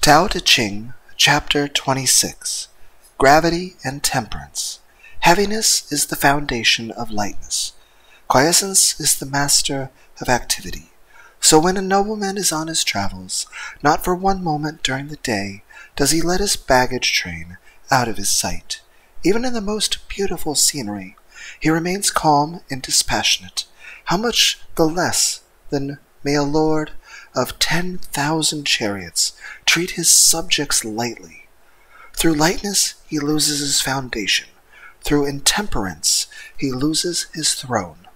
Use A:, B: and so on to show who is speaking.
A: Tao Te Ching, Chapter 26 Gravity and Temperance. Heaviness is the foundation of lightness. Quiescence is the master of activity. So when a nobleman is on his travels, not for one moment during the day does he let his baggage train out of his sight. Even in the most beautiful scenery, he remains calm and dispassionate. How much the less than may a lord of ten thousand chariots treat his subjects lightly. Through lightness he loses his foundation. Through intemperance he loses his throne.